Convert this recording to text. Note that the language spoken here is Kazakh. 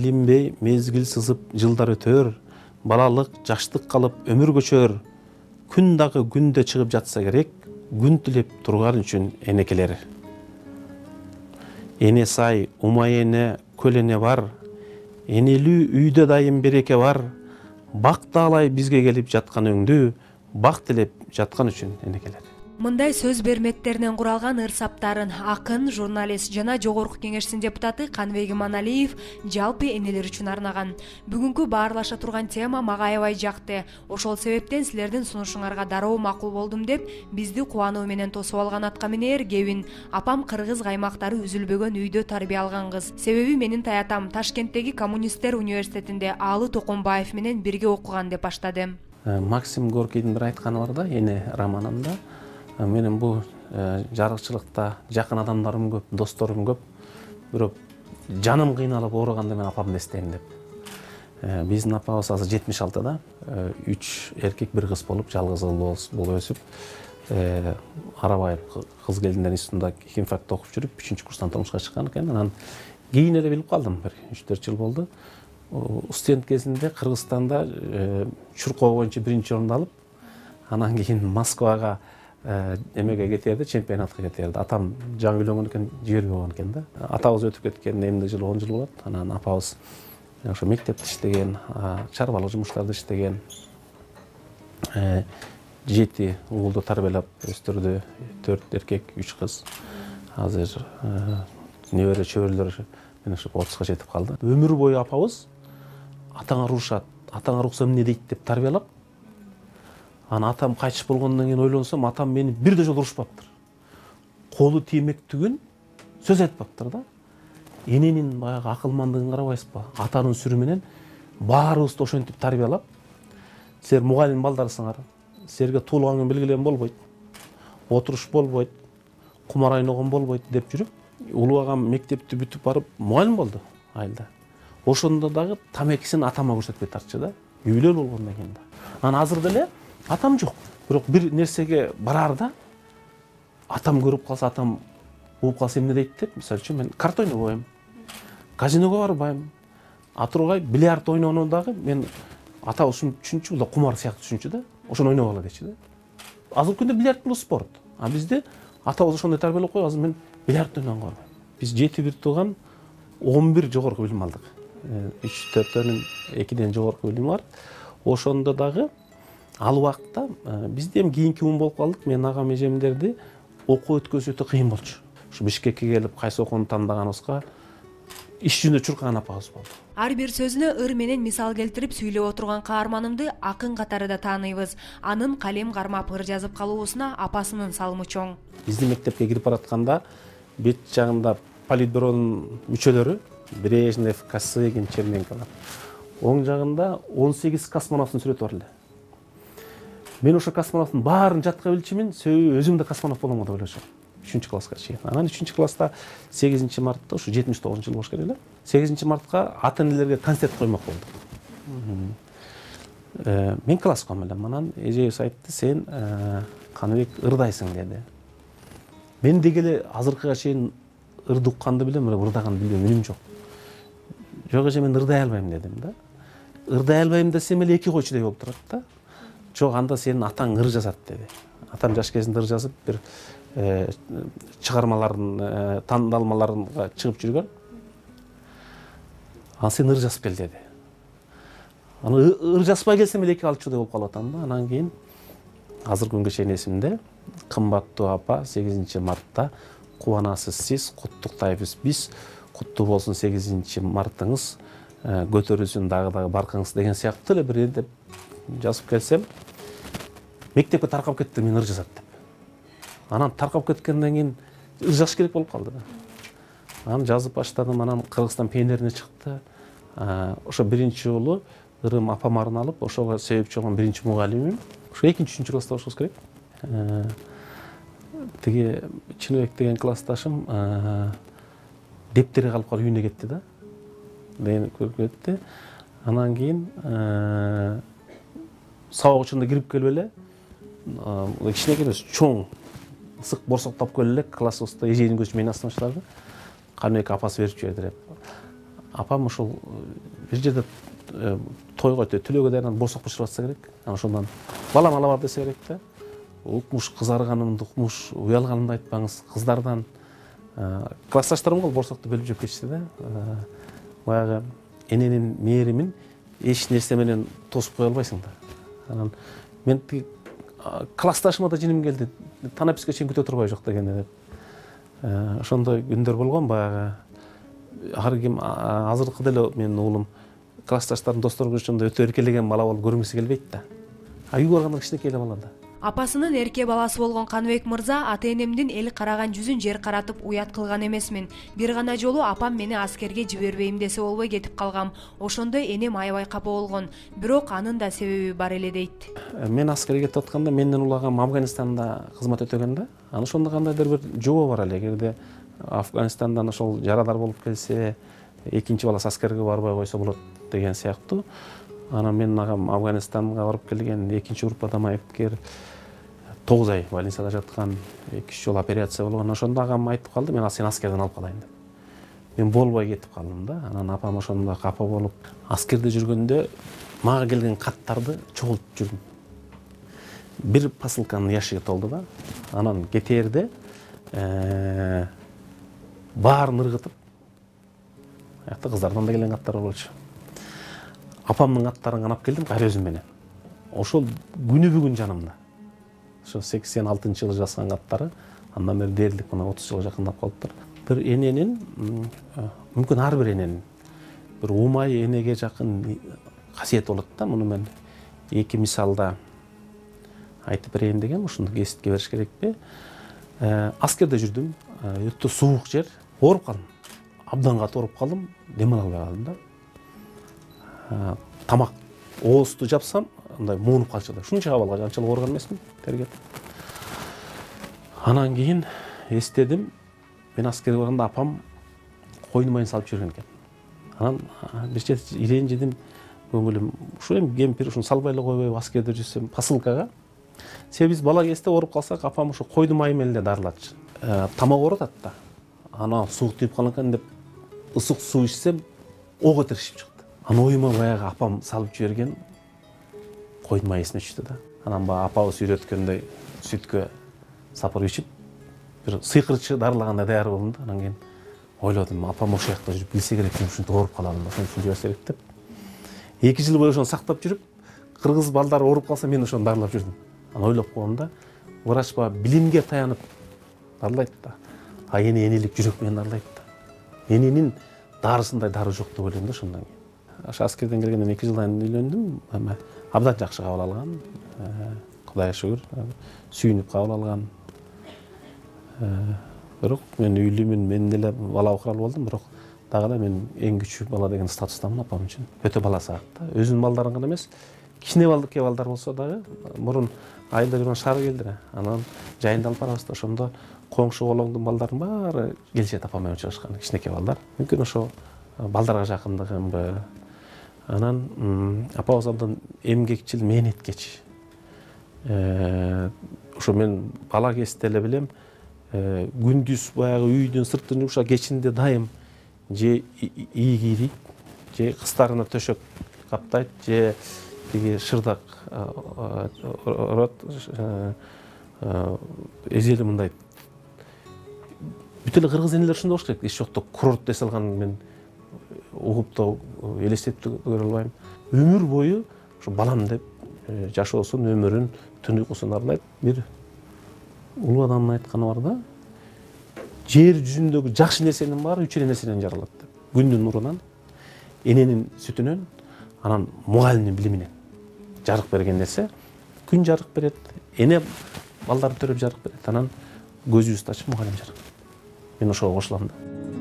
билинбей мезгил сызып жылдар өтөр балалык жаштык калып өмүр көчөр күн дагы күндө чыгып жатса керек күн тилеп турган үчүн энекелер эне сай умай эне көл эне бар энелүү үйдө дайым береке бар бак таалай бизге келип жаткан өңдүү бак тилеп жаткан үчүн энекелер мындай сөз бермектеринен куралган ыр саптарын акын журналист жана жогорку кеңештин депутаты каныбек иманалиев жалпы энелер үчүн арнаган. Бүгүнкү баарлаша турган тема мага аябай жакты. Ошол себептен силердин сунушуңарга дароо макул болдум деп бизди кубануу менен тосуп алган аткаминер кебин апам кыргыз каймактары үзүлбөгөн үйдө тарбия алган кыз себеби менин таятам ташкенттеги коммунисттер университетинде аалы токомбаев менен бирге окуган деп баштады. Э, максим горкийдин бир айтканы бар да эне романында менин бул жарыкчылыкта жакын адамдарым көп досторум көп. Бирок жаным кыйналып ооруганда мен апамды эстейм деп. Биздин апабыз азыр жетимиш алтыда үч эркек бир кыз болуп жалгыз уул болуп өсүп арабаев кыз келиндер институтунда химфакта окуп жүрүп үчүнчү курстан турмушка чыккан экен анан кийин эле билип калдым бир үч төрт жыл болду студент кезинде кыргызстанда чуркоо боюнча биринчи орунду алып анан кийин москвага эмеге кетерди чемпионатка кетерди. Атам жаңы үйлөнгөн экен жибербей койгон экен да. Атабыз өтүп кеткен эмне жылы он жыл болот анан апабыз ошо мектепте иштеген чарбалык жумуштарда иштеген э, жети уулду тарбиялап өстүрдү төрт эркек үч кыз азыр э, небере чөбөрөлөр менен ушу отузга жетип калды өмүр бою апабыз атаңар урушат атаңар урукса эмне дейт деп тарбиялап анан атам кайтыш болгондон кийин ойлонсом атам мени бир да жолу урушпаптыр колу тиймек түгүн сөз айтпаптыр да эненин баягы акылмандыгын карабайсызбы атанын сүрү менен баарыбызды ошентип тарбиялап силер мугалим балдарсыңар силерге туулган күн белгилеген болбойт отуруш болбойт кумар ойногон болбойт деп жүрүп улуу агам мектепти бүтүп барып мугалим болду айылда. Ошондо дагы тамекисин атама көрсөтпөй тартчу да үйлүү болгондон кийин да. Анан азыр деле атам жок бирок бир нерсеге бараарда атам көрүп калса атам угуп калса эмне дейт деп мисалы үчүн мен карта ойнобойм казиного барбайм а тургай бильярд ойноону дагы мен атабыз түшүнчү бул да кумар сыяктуу түшүнчү да ошону ойногула дечи да азыркы күндө бильярд бул спорт а бизде атабыз ошондой тарбиялап койгон азыр мен бильярд ойногонго барбайм биз жети бир тууган он бир жогорку билим алдык үч төртөөнүн экиден жогорку билими бар ошондо дагы ал убакта биз эми кийинки муун болуп калдык менин агам эжемдерди окуу өткөзүү өтө кыйын болчу ушу бишкекке келип кайсы окууну тандаганыбызга иш жүзүндө чуркаган апабыз болду ар бир сөзүнө ыр менен мисал келтирип сүйлөп отурган каарманымды акын катары да тааныйбыз анын калем кармап ыр жазып калуусуна апасынын салымы чоң. Биздин мектепке кирип баратканда бет жагында политбюронун мүчөлөрү брежнев косыгин черненко оң жагында он сегиз космонавттын сүрөтү бар эле мен ошо космонавттын баарын жатка билчүмүн себеби өзүм да космонавт болом деп ойлошом. Үчүнчү класска чейин анан үчүнчү класста сегизинчи мартта ушу жетимиш тогузунчу жыл болуш керек эле сегизинчи мартка ата энелерге концерт коймок болдук э, мен класском элем анан эжебиз айтты сен э, каныбек ырдайсың деди. Мен деги эле азыркыга чейин ырды укканды билем бирок ырдаганды билбейм үнүм жок. Жок эже мен ырдай албайм дедим да. Ырдай албайм десем эле эки койчудай болуп турат да. Жок анда сенин атаң ыр жазат деди атам жаш кезинде ыр жазып бир э, чыгармаларын э, тандалмаларга чыгып жүргөн анан сен ыр жазып кел деди анан ыр жазбай келсем эле эки калчудай болуп калып атам да анан кийин азыркы күнгө чейин эсимде кымбаттуу апа сегизинчи мартта кубанасыз сиз куттуктайбыз биз куттуу болсун сегизинчи мартыңыз э, көтөрүлсүн дагы дагы баркыңыз деген сыяктуу эле бир жазып келсем мектепке таркап кетти мен ыр жазат деп. Анан таркап кеткенден кийин ыр жазыш керек болуп калды да. Анан жазып баштадым анан кыргызстан пионерине чыкты ошо биринчи жолу ырым апам арналып ошого себепчи болгон биринчи мугалимим ошо экинчи үчүнчү класста болушубуз керек. Тиги чыныбек деген классташым дептери калып калып үйүнө кетти да. Кетти анан кийин сабак учурунда кирип келип эле кичинекей эмес чоң ысык борсоктоп келип эле классыбызда эжейдин көзүчү мени астына баштады каныбек апасы берип жиберди деп. Апам ушул бир жерде тойго түлөөгө даярданып борсок бышырып атса керек. Анан ошондон балам ала бар десе керек да укмуш кызарганымды укмуш уялганымды айтпаңыз кыздардан классташтарым бол борсокту бөлүп жеп кетишти да баягы эненин мээримин эч нерсе менен тосуп кое албайсың да анан мен тиги классташыма да жиним келди танаписке чейин күтө турбайбы жок дегенде деп ошондой күндөр болгон баягы ар ким азыркы деле менин уулум классташтарын достору көрүшкөндө өтө эркелеген бала болуп көрүнгүсү келбейт да а үйгө барганда кичинекей эле бала да апасынын эрке баласы болгон каныбек мырза ата энемдин эл караган жүзүн жер каратып уят кылган эмесмин бир гана жолу апам мени аскерге жибербейм десе болбой кетип калгам ошондо энем аябай капа болгон бирок анын да себеби бар эле дейт. Мен аскерге кетип атканда менден улагам афганистанда кызмат өтөгөн да. Анан ошондо кандайдыр бир жобо бар эле. Эгерде афганистандан ошол жарадар болуп келсе экинчи баласы аскерге барбай койсо болот деген сыяктуу. Анан менин агам афганистанга барып келген экинчи группада майыпкер тогуз ай больницада жаткан эки үч жолу операция болгон ошондо агам айтып калды мен сени аскерден алып калайын деп. Мен болбой кетип калдым да анан апам ошондо капа болуп аскерде жүргөндө мага келген каттарды чогултуп жүрдүм. Бир посылканын ящиги толду да анан кетээрде баарын ыргытып аякта кыздардан да келген каттар болчу. Апамдын каттарын канап келдим кайра өзүм менен? Ошол күнү бүгүн жанымда. Ошо сексен алтынчы жылы жазган каттары андан бери дээрлик мына отуз жылга жакындап калыптыр бир эненин мүмкүн ар бир эненин бир умай энеге жакын касиети болот да муну мен эки мисалда айтып берейин дегем ушуну кесипке бериш керекпи аскерде жүрдүм өтө суук жер ооруп калдым абдан катуу ооруп калдым дем ала албай калдым да. Тамак оозду жапсам мындай муунуп да. Ушунча абалга анчалык ооруган эмесмин терге анан кийин эстедим мен аскерге барганда апам койдун майын салып жиберген экен анан бир чети ирэнжидим көңүлүм ушу эми кемпир ушуну салбай эле койбойбу аскерде жүрсөм посылкага себеби биз бала кезде ооруп калсак апам ошо койдун майы менен эле дарылатчу тамак ооруп атат да. Анан суук тийип калган экен деп ысык суу ичсем о котуруп чыкты анан оюма баягы апам салып жиберген койдун майы эсиме түштү да. Анан баягы апабыз үйрөткөндөй сүткө сапырып ичип бир сыйкырчы дарылагандай даяр болдум да. Анан кийин ойлодум апам ошол жакта жүрүп билсе керек мен ушинтип ооруп калам ошон үчүн жиберсе керек деп. Эки жыл бою ошону сактап жүрүп кыргыз балдары ооруп калса мен ошону дарылап жүрдүм анан ойлоп койгом да врач баягы билимге таянып дарылайт да. А эне энелик жүрөк менен дарылайт да. Эненин дарысындай дары жок деп ойлойм да ошондон кийин ошо аскерден келгенден эки жылдан эме абдан жакшы кабыл алган кудайга шүгүр сүйүнүп кабыл алган бирок мен үйлүүмүн мен деле бала окуралы болдум бирок дагы эле мен эң кичүү бала деген статустамын апам үчүн өтө бала да өзүнүн балдарын гана эмес кичине кээ балдар болсо дагы мурун айылда жүргөн келди эле анан жайында алып барабыз да ошондо коңшу колоңдун балдарын баары келишет апам менен учурашкан кичинекей балдар мүмкүн ошо балдарга жакындыгымбы анан апабыз абдан эмгекчил мээнеткеч ошо мен бала кезде эле билем. Күндүз баягы үйдүн сыртын жууша кечинде дайым. Же ий кийрийт же кыстарына төшөк каптайт же тиги шырдак урат эзели мындай бүт эле кыргыз энелери ушундай болуш керек. Эч жокто курорт дей салган мен угуп да элестетип да көрө албайм өмүр бою ушу балам деп жашоосун өмүрүн түн уйкусун арнайт бир улуу адамдын айтканы бар да. Жер жүзүндөгү жакшы нерсенин баары үч эле нерседен жаралат деп. Күндүн нурунан эненин сүтүнөн анан мугалимдин билиминен жарык берген нерсе күн жарык берет эне балдарды төрөп жарык берет анан көзүбүздү ачып мугалим жарык мен ошого кошулам да.